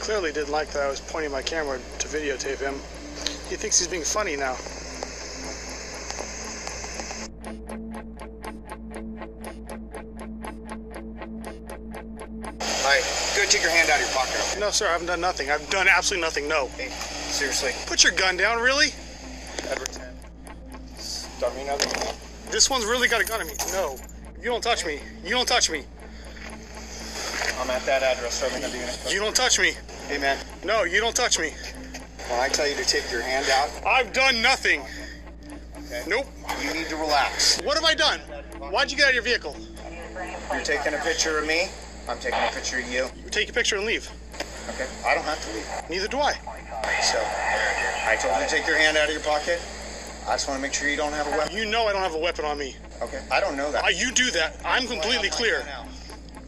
Clearly didn't like that I was pointing my camera to videotape him. He thinks he's being funny now. Go take your hand out of your pocket. Okay? No, sir, I haven't done nothing. I've done absolutely nothing. No. Hey, seriously. Put your gun down, really? Edward 10. Don't mean nothing. This one's really got a gun on me. No. You don't touch me. You don't touch me. I'm at that address. Making a unit. You don't touch me. Hey, man. No, you don't touch me. When I tell you to take your hand out, I've done nothing. okay? Nope. You need to relax. What have I done? Why'd you get out of your vehicle? You're taking a picture of me. I'm taking a picture of you. you. Take a picture and leave. Okay? I don't have to leave. Neither do I. So, I told you to take your hand out of your pocket. I just want to make sure you don't have a weapon. You know I don't have a weapon on me. Okay? I don't know that. Uh, you do that. I'm completely clear.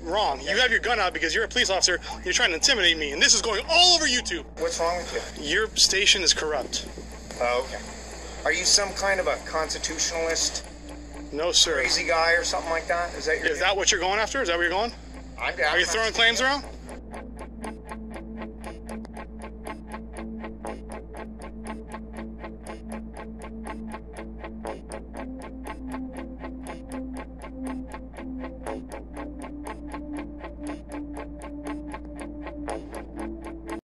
Wrong. You have your gun out because you're a police officer. You're trying to intimidate me, and this is going all over YouTube. What's wrong with you? Your station is corrupt. Oh, okay. Are you some kind of a constitutionalist, No, sir. crazy guy, or something like that? Is that your? Is that what you're going after? Is that where you're going? I'm, Are you throwing claims around?